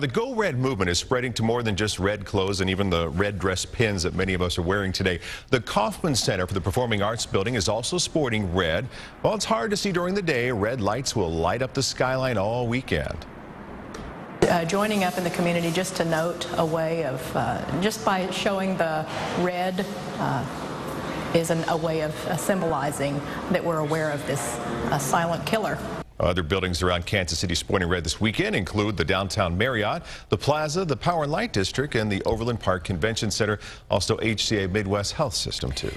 The Go Red movement is spreading to more than just red clothes and even the red dress pins that many of us are wearing today. The Kauffman Center for the Performing Arts building is also sporting red. While it's hard to see during the day, red lights will light up the skyline all weekend. Uh, joining up in the community just to note a way of, uh, just by showing the red uh, is an, a way of uh, symbolizing that we're aware of this uh, silent killer. Other buildings around Kansas City sporting red this weekend include the downtown Marriott, the Plaza, the Power and Light District, and the Overland Park Convention Center. Also HCA Midwest Health System, too.